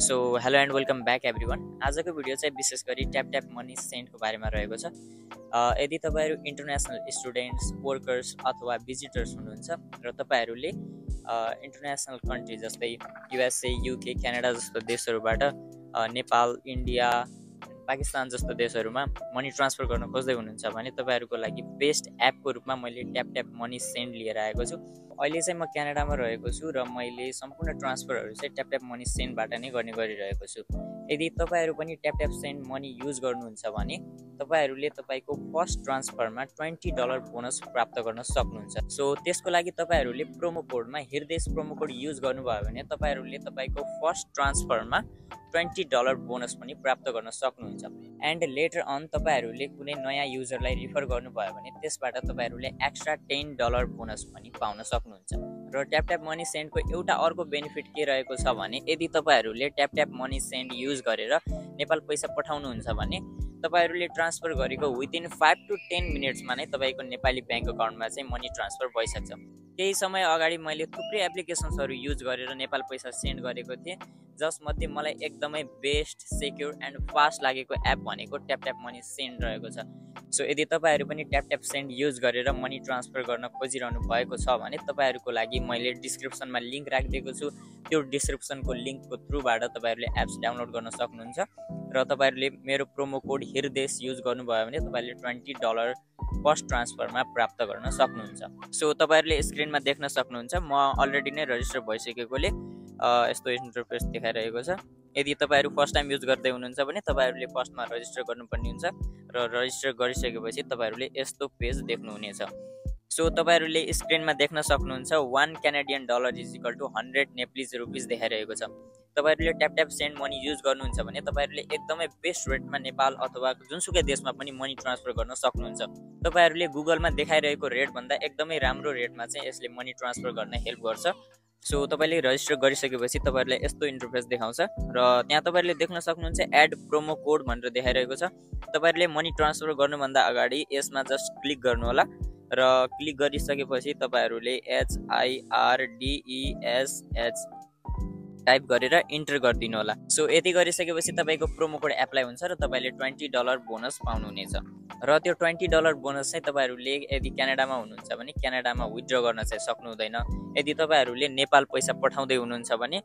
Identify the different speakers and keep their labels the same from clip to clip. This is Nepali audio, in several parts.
Speaker 1: So hello and welcome back everyone आजको भिडियो चाहिँ विशेष गरी ट्याप ट्याप मनी सेन्टको बारेमा रहेको छ। यदि तपाईँहरू इन्टरनेसनल स्टुडेन्ट्स वर्कर्स अथवा भिजिटर्स हुनुहुन्छ र तपाईँहरूले इन्टरनेसनल कन्ट्री जस्तै युएसए युके क्यानाडा जस्तो देशहरूबाट नेपाल इन्डिया पाकिस्तान जस्तो देशहरूमा मनी ट्रान्सफर गर्न खोज्दै हुनुहुन्छ भने तपाईँहरूको लागि बेस्ट एपको रूपमा मैले ट्याप ट्याप मनी सेन्ड लिएर आएको छु। अहिले चाहिँ म क्यानाडामा रहेको छु र मैले सम्पूर्ण ट्रान्सफरहरू चाहिँ ट्याप ट्याप मनी सेन्डबाट नै गर्ने गरिरहेको छु। यदि तपाईँहरू पनि Tap Tap Send money use गर्नुहुन्छ भने तपाईँहरूले तपाईँको फर्स्ट ट्रान्सफरमा ट्वेन्टी डलर बोनस प्राप्त गर्न सक्नुहुन्छ। सो त्यसको लागि तपाईँहरूले प्रोमो कोडमा हृदेश प्रोमो कोड युज गर्नुभयो भने तपाईँहरूले तपाईँको फर्स्ट ट्रान्सफरमा ट्वेन्टी डलर बोनस पनि प्राप्त गर्न सक्नुहुन्छ। एन्ड लेटर अन तपाईँहरूले कुनै नयाँ युजरलाई रिफर गर्नुभयो भने त्यसबाट तपाईँहरूले एक्स्ट्रा टेन डलर बोनस पनि पाउन सक्नुहुन्छ। र ट्याप ट्याप मनी सेन्डको एउटा अर्को बेनिफिट के रहेको छ भने यदि तपाईँहरूले Tap Tap money Send use गरेर नेपाल पैसा पठाउनुहुन्छ भने तपाईँहरूले ट्रान्सफर गरेको विदिन फाइभ टु टेन मिनट्समा नै तपाईँको नेपाली ब्याङ्क अकाउन्टमा चाहिँ मनी ट्रान्सफर भइसक्छ। केही समय अगाडि मैले थुप्रै एप्लिकेसन्सहरू युज गरेर नेपाल पैसा सेन्ड गरेको थिएँ जसमध्ये मलाई एकदमै बेस्ट सेक्योर एन्ड फास्ट लागेको एप भनेको ट्याप ट्याप मनी सेन्ड रहेको छ। सो यदि तपाईँहरू पनि ट्याप ट्याप सेन्ड युज गरेर मनी ट्रान्सफर गर्न खोजिरहनु भएको छ भने तपाईँहरूको लागि मैले डिस्क्रिप्सनमा लिङ्क राखिदिएको छु। त्यो डिस्क्रिप्सनको लिङ्कको थ्रुबाट तपाईँहरूले एप्स डाउनलोड गर्न सक्नुहुन्छ। र तपाईँहरूले मेरो प्रोमो कोड हिरदेश युज गर्नुभयो भने तपाईँहरूले ट्वेन्टी डलर फर्स्ट ट्रान्सफरमा प्राप्त गर्न सक्नुहुन्छ। सो तपाईँहरूले स्क्रिनमा देख्न सक्नुहुन्छ। म अलरेडी नै रजिस्टर भइसकेकोले यस्तो इन्टरफेस देखाइरहेको छ। यदि तपाईँहरू फर्स्ट टाइम युज गर्दै हुनुहुन्छ भने तपाईँहरूले फर्स्टमा रजिस्टर गर्नुपर्ने हुन्छ। र रजिस्टर गरिसकेपछि तपाईँहरूले यस्तो पेज देख्नुहुनेछ। सो तपाईँहरूले स्क्रिनमा देख्न सक्नुहुन्छ one Canadian dollar is equal to hundred Nepalese rupees देखाइरहेको छ। तपाईँहरूले ट्याप सेन्ड मनी युज गर्नुहुन्छ भने तपाईँहरूले एकदमै बेस्ट रेटमा नेपाल अथवा जुनसुकै देशमा पनि मनी ट्रान्सफर गर्न सक्नुहुन्छ। तपाईँहरूले गुगलमा देखाइरहेको रेटभन्दा एकदमै राम्रो रेटमा चाहिँ यसले मनी ट्रान्सफर गर्न हेल्प गर्छ। सो तपाईँले रजिस्टर गरिसकेपछि तपाईँहरूलाई यस्तो इन्टरफेस देखाउँछ र त्यहाँ तपाईँहरूले देख्न सक्नुहुन्छ एड प्रोमो कोड भनेर देखाइरहेको छ। तपाईँहरूले मनी ट्रान्सफर गर्नुभन्दा अगाडि यसमा जस्ट क्लिक गर्नुहोला र क्लिक गरिसकेपछि तपाईँहरूले एचआइआरडिइएसएच टाइप गरेर इन्टर गरिदिनु होला। सो यति गरिसकेपछि तपाईँको प्रोमो कोड एप्लाई हुन्छ र तपाईँले ट्वेन्टी डलर बोनस पाउनुहुनेछ। र त्यो ट्वेन्टी डलर बोनस चाहिँ तपाईँहरूले यदि क्यानाडामा हुनुहुन्छ भने क्यानाडामा विथड्र गर्न चाहिँ सक्नु हुँदैन यदि तपाईँहरूले नेपाल पैसा पठाउँदै हुनुहुन्छ भने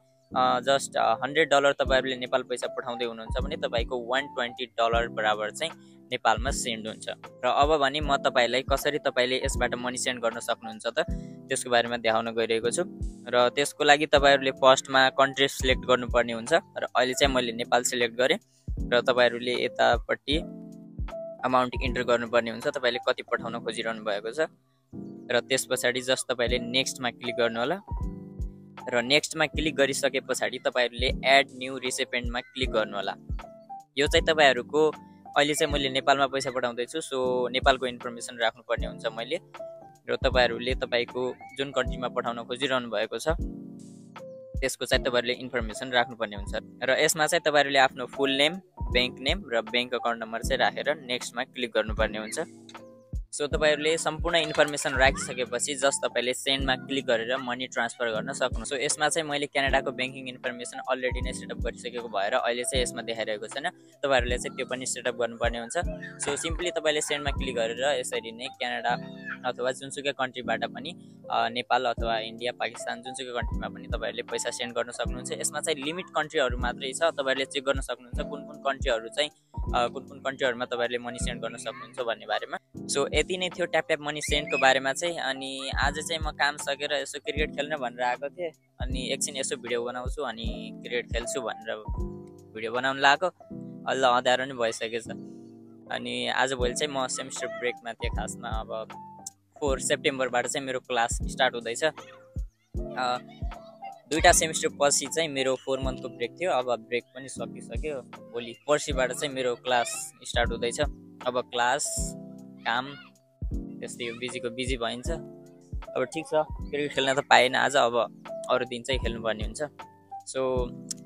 Speaker 1: जस्ट हन्ड्रेड डलर तपाईँहरूले नेपाल पैसा पठाउँदै हुनुहुन्छ भने तपाईँको वान ट्वेन्टी डलर बराबर चाहिँ नेपालमा सेन्ड हुन्छ। र अब भने म तपाईँलाई कसरी तपाईँले यसबाट मनी सेन्ड गर्न सक्नुहुन्छ त त्यसको बारेमा देखाउन गइरहेको छु। र त्यसको लागि तपाईँहरूले फर्स्टमा कन्ट्री सिलेक्ट गर्नुपर्ने हुन्छ। र अहिले चाहिँ मैले नेपाल सिलेक्ट गरेँ। र तपाईँहरूले यतापट्टि अमाउन्ट इन्टर गर्नुपर्ने हुन्छ। तपाईँले कति पठाउन खोजिरहनु भएको छ। र त्यस पछाडि जस्ट तपाईँले नेक्स्टमा क्लिक गर्नु होला र नेक्स्टमा क्लिक गरिसके पछाडि तपाईँहरूले एड न्यू रिसेपेन्टमा क्लिक गर्नु होला यो चाहिँ तपाईँहरूको अहिले चाहिँ मैले नेपालमा पैसा पठाउँदैछु। सो नेपालको इन्फर्मेसन राख्नुपर्ने हुन्छ मैले। र तपाईँहरूले तपाईँको जुन कन्ट्रीमा पठाउन खोजिरहनु भएको छ त्यसको चाहिँ तपाईँहरूले इन्फर्मेसन राख्नुपर्ने हुन्छ। र यसमा चाहिँ तपाईँहरूले आफ्नो फुल नेम ब्याङ्क नेम र ब्याङ्क अकाउन्ट नम्बर चाहिँ राखेर नेक्स्टमा क्लिक गर्नुपर्ने हुन्छ। सो तपाईँहरूले सम्पूर्ण इन्फर्मेसन राखिसकेपछि जस्ट तपाईँले सेन्डमा क्लिक गरेर मनी ट्रान्सफर गर्न सक्नु सो यसमा चाहिँ मैले क्यानाडाको ब्याङ्किङ इन्फर्मेसन अलरेडी नै सेटअप गरिसकेको भएर अहिले चाहिँ यसमा देखाइरहेको छैन। तपाईँहरूले चाहिँ त्यो पनि सेटअप गर्नुपर्ने हुन्छ। सो सिम्पली तपाईँले सेन्डमा क्लिक गरेर यसरी नै क्यानाडा अथवा जुनसुकै कन्ट्रीबाट पनि नेपाल अथवा इन्डिया पाकिस्तान जुनसुकै कन्ट्रीमा पनि तपाईँहरूले पैसा सेन्ड गर्न सक्नुहुन्छ। यसमा चाहिँ लिमिट कन्ट्रीहरू मात्रै छ। तपाईँहरूले चेक गर्न सक्नुहुन्छ कुन कुन कन्ट्रीहरू चाहिँ कुन कुन कन्ट्रीहरूमा तपाईँहरूले मनी सेन्ड गर्न सक्नुहुन्छ भन्ने बारेमा। सो यति नै थियो ट्याप ट्याप मनी सेन्डको बारेमा चाहिँ अनि आज चाहिँ म काम सकेर यसो क्रिकेट खेल्न भनेर आएको थिएँ अनि एकछिन यसो भिडियो बनाउँछु अनि क्रिकेट खेल्छु भनेर भिडियो बनाउनु लगाएको अल्ल अँध्यारो नै भइसकेछ अनि आजभोलि चाहिँ म सेमिस्टर ब्रेकमा थिएँ खासमा अब फोर सेप्टेम्बरबाट चाहिँ मेरो क्लास स्टार्ट हुँदैछ। दुईवटा सेमिस्टर पछि चाहिँ मेरो फोर मन्थको ब्रेक थियो अब ब्रेक पनि सकिसक्यो। भोलि पर्सिबाट चाहिँ मेरो क्लास स्टार्ट हुँदैछ। अब क्लास काम त्यस्तै बिजीको बिजी भइन्छ। अब ठिक छ क्रिकेट खेल्न त पाएन आज अब अरू दिन चाहिँ खेल्नुपर्ने हुन्छ। सो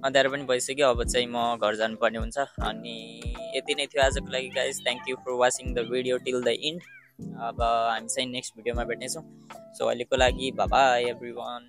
Speaker 1: अँध्यारो पनि भइसक्यो अब चाहिँ म घर जानुपर्ने हुन्छ। अनि यति नै थियो आजको लागि guys thank you for watching the video till the end अब हामी चाहिँ नेक्स्ट भिडियोमा भेट्नेछौँ। सो अहिलेको लागि बाबा एभ्री वान